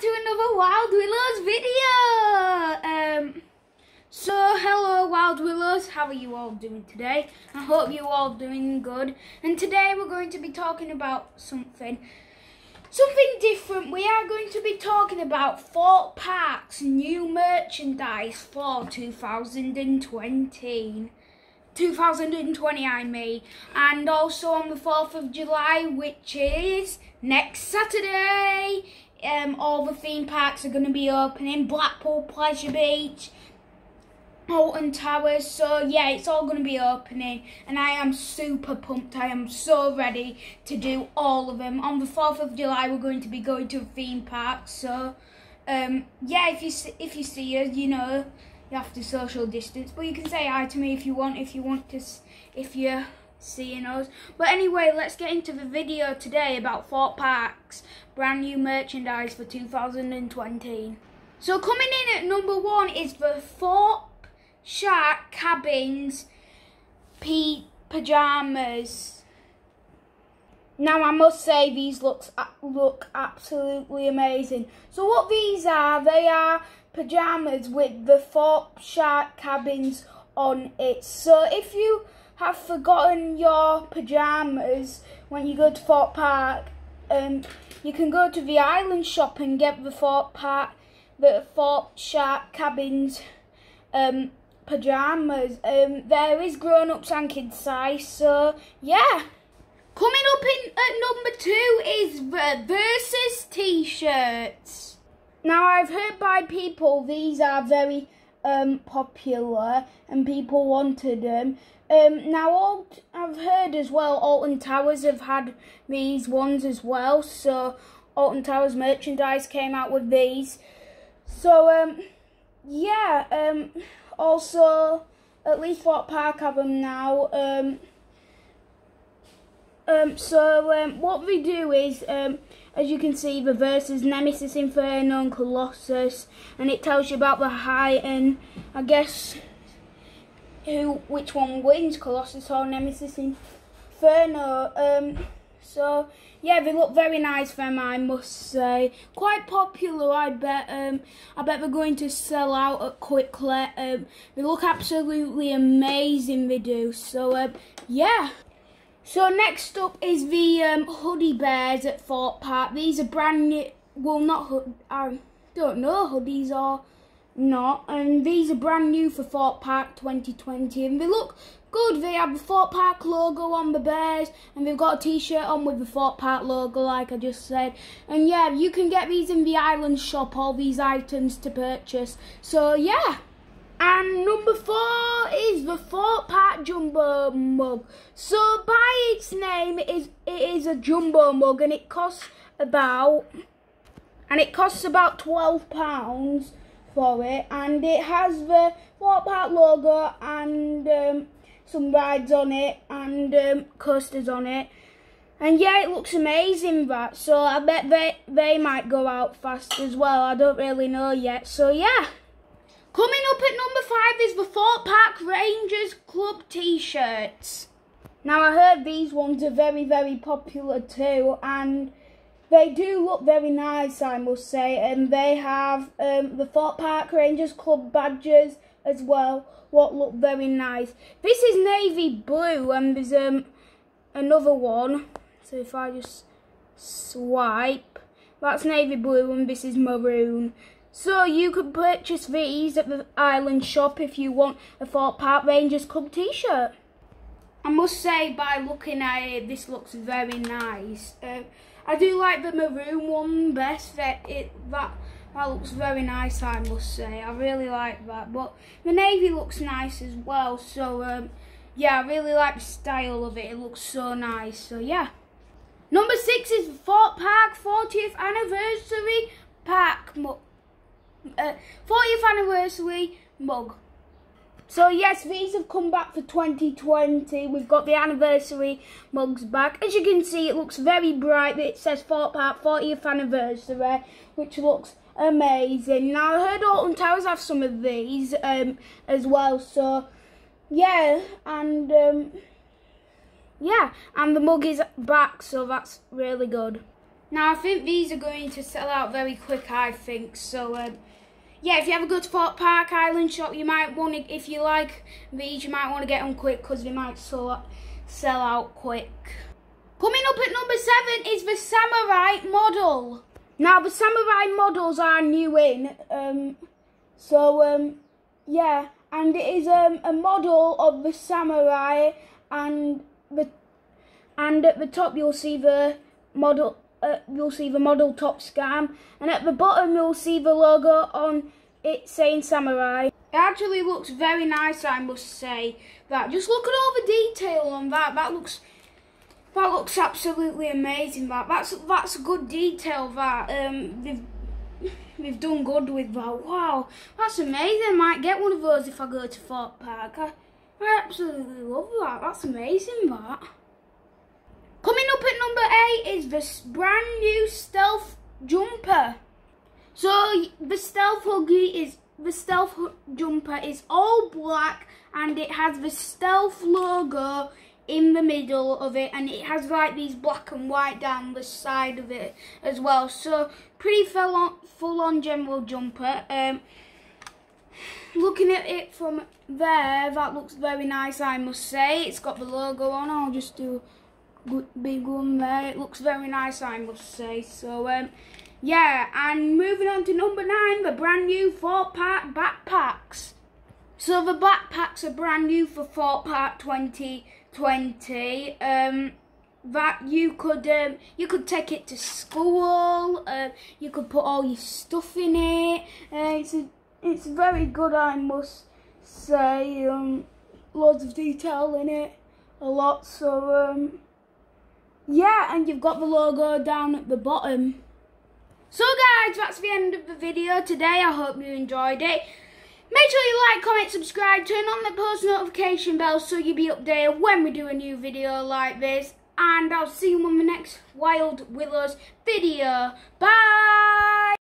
to another Wild Willows video. Um, so hello Wild Willows, how are you all doing today? I hope you all doing good. And today we're going to be talking about something, something different. We are going to be talking about Thorpe Park's new merchandise for 2020. 2020 I mean and also on the 4th of July which is next Saturday. Um, all the theme parks are going to be opening Blackpool Pleasure Beach Alton Towers so yeah it's all going to be opening and I am super pumped I am so ready to do all of them on the 4th of July we're going to be going to a theme park so um, yeah if you if you see us you know you have to social distance. But you can say hi to me if you want if you want to if you're seeing us. But anyway let's get into the video today about Thorpe Park's. Brand new merchandise for 2020 so coming in at number one is the Thorpe Shark Cabins pajamas. Now I must say these looks look absolutely amazing. So what these are, they are pyjamas with the Thorpe Shark cabins on it. So if you have forgotten your pyjamas when you go to Thorpe Park, um, you can go to the island shop and get the Thorpe Park, the Thorpe Shark cabins um, pyjamas. Um, there is grown-ups and kids size, so yeah. Coming up in at number two is the Versus t-shirts. Now I've heard by people these are very um, popular and people wanted them. Um, now I've heard as well Alton Towers have had these ones as well. So Alton Towers merchandise came out with these. So um, yeah, um, also at least Thorpe Park have them now. Um, um, so um, what we do is, um, as you can see, the verses Nemesis, Inferno, and Colossus, and it tells you about the height and I guess who, which one wins, Colossus or Nemesis, Inferno. Um, so yeah, they look very nice them, I must say. Quite popular, I bet. Um, I bet they're going to sell out quickly. Um, they look absolutely amazing. They do. So um, yeah. So next up is the um, hoodie bears at Thorpe Park. These are brand new, well not, I don't know hoodies are not. And these are brand new for Thorpe Park 2020 and they look good. They have the Thorpe Park logo on the bears and they've got a t-shirt on with the Thorpe Park logo like I just said. And yeah, you can get these in the island shop, all these items to purchase. So yeah. And number four is the Thorpe Park Jumbo mug. So by its name, it is, it is a jumbo mug and it costs about and it costs about twelve pounds for it and it has the Thorpe Park logo and um, some rides on it and um, coasters on it. And yeah, it looks amazing that. So I bet they, they might go out fast as well. I don't really know yet. So yeah. Coming up at number five is the Thorpe Park Rangers Club t-shirts. Now I heard these ones are very, very popular too and they do look very nice I must say and they have um, the Thorpe Park Rangers Club badges as well what look very nice. This is navy blue and there's um, another one so if I just swipe that's navy blue and this is maroon. So you could purchase these at the Island shop if you want a Thorpe Park Rangers Club t-shirt. I must say by looking at it, this looks very nice. Uh, I do like the maroon one best. That it that that looks very nice. I must say, I really like that. But the navy looks nice as well. So um, yeah, I really like the style of it. It looks so nice. So yeah. Number six is Thorpe Park 40th anniversary pack uh, 40th anniversary mug. So yes, these have come back for 2020. We've got the anniversary mugs back. As you can see, it looks very bright. It says Thorpe Park 40th anniversary, which looks amazing. Now, I heard Alton Towers have some of these um, as well. So, yeah, and um, yeah, and the mug is back, so that's really good. Now I think these are going to sell out very quick. I think so. Um, yeah, if you ever go to Thorpe Park Island shop, you might want to. If you like these, you might want to get them quick because they might sell sell out quick. Coming up at number seven is the Samurai model. Now the Samurai models are new in, um, so um, yeah, and it is um, a model of the Samurai, and the and at the top you'll see the model. Uh, you'll see the model top scam, and at the bottom you'll see the logo on it saying Samurai. It actually looks very nice, I must say. That just look at all the detail on that. That looks that looks absolutely amazing. That that's that's good detail. That um, they've they've done good with that. Wow, that's amazing. I might get one of those if I go to Thorpe Park. I, I absolutely love that. That's amazing. That. Number eight is this brand new stealth jumper. So the stealth huggy is the stealth jumper is all black and it has the stealth logo in the middle of it and it has like these black and white down the side of it as well. So pretty full on, full on general jumper. Um, looking at it from there that looks very nice I must say. It's got the logo on I'll just do big one there. It looks very nice I must say. So um, yeah and moving on to number nine the brand new Thorpe Park backpacks. So the backpacks are brand new for Thorpe Park 20 20 um, that you could um, you could take it to school uh, you could put all your stuff in it. Uh, it's a, it's very good I must say. Um, loads of detail in it. A lot so um, yeah and you've got the logo down at the bottom so guys that's the end of the video today I hope you enjoyed it Make sure you like, comment, subscribe, turn on the post notification bell so you'll be updated when we do a new video like this. And I'll see you on the next Wild Willows video. Bye!